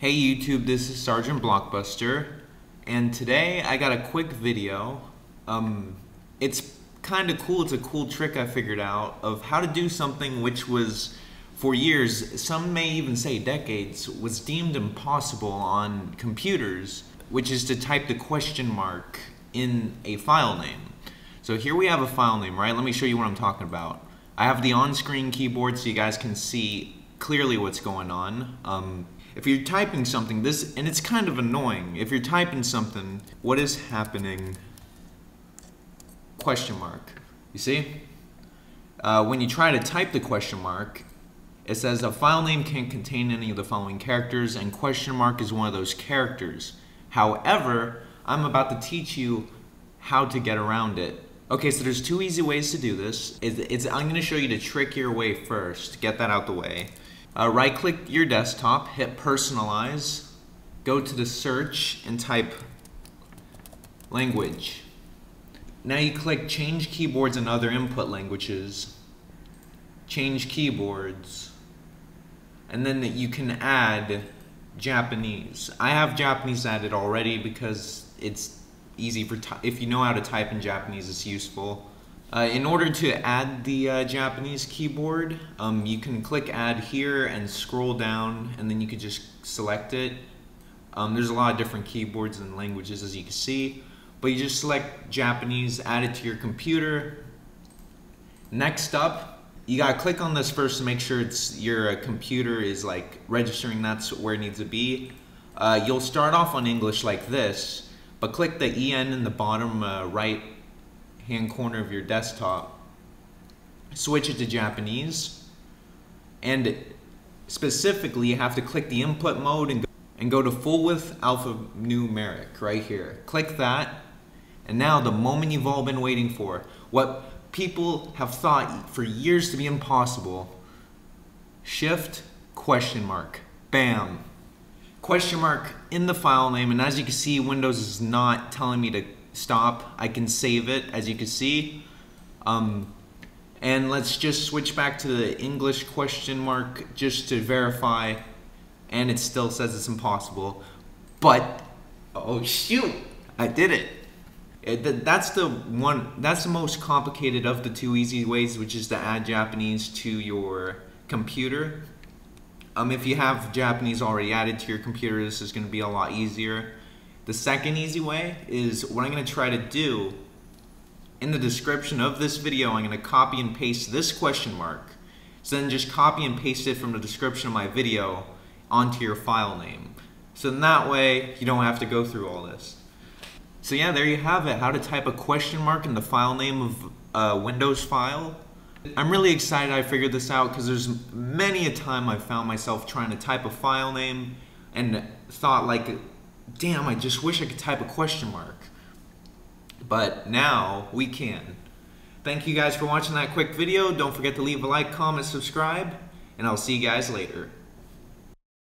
Hey YouTube, this is Sergeant Blockbuster, and today I got a quick video. Um, it's kind of cool, it's a cool trick I figured out of how to do something which was, for years, some may even say decades, was deemed impossible on computers, which is to type the question mark in a file name. So here we have a file name, right? Let me show you what I'm talking about. I have the on-screen keyboard so you guys can see clearly what's going on. Um, if you're typing something, this, and it's kind of annoying, if you're typing something, what is happening? Question mark. You see? Uh, when you try to type the question mark, it says a file name can't contain any of the following characters, and question mark is one of those characters. However, I'm about to teach you how to get around it. Okay, so there's two easy ways to do this. It's, it's, I'm gonna show you the trickier way first. Get that out the way. Uh, right click your desktop, hit personalize, go to the search and type language. Now you click change keyboards and other input languages, change keyboards, and then you can add Japanese. I have Japanese added already because it's easy for, if you know how to type in Japanese, it's useful. Uh, in order to add the uh, Japanese keyboard, um, you can click add here and scroll down and then you can just select it. Um, there's a lot of different keyboards and languages as you can see, but you just select Japanese, add it to your computer. Next up, you gotta click on this first to make sure it's your uh, computer is like registering that's where it needs to be. Uh, you'll start off on English like this, but click the EN in the bottom uh, right hand corner of your desktop, switch it to Japanese, and specifically you have to click the input mode and go, and go to full width alphanumeric right here. Click that, and now the moment you've all been waiting for, what people have thought for years to be impossible, shift question mark, bam. Question mark in the file name, and as you can see, Windows is not telling me to stop. I can save it, as you can see. Um, and let's just switch back to the English question mark just to verify. And it still says it's impossible. But, oh shoot, I did it. it that's the one, that's the most complicated of the two easy ways, which is to add Japanese to your computer. Um, if you have Japanese already added to your computer, this is going to be a lot easier. The second easy way is what I'm going to try to do in the description of this video, I'm going to copy and paste this question mark. So then just copy and paste it from the description of my video onto your file name. So in that way, you don't have to go through all this. So yeah, there you have it, how to type a question mark in the file name of a Windows file. I'm really excited I figured this out because there's many a time I found myself trying to type a file name and thought like damn, I just wish I could type a question mark. But now we can. Thank you guys for watching that quick video. Don't forget to leave a like, comment, subscribe, and I'll see you guys later.